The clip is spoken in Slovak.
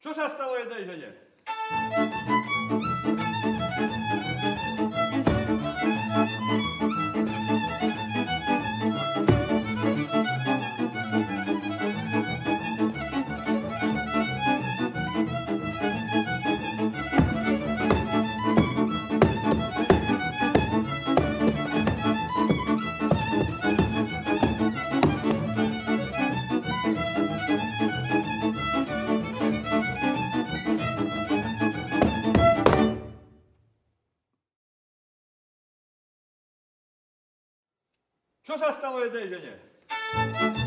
Čo sa stalo jednej žene? Čo sa stalo jednej žene?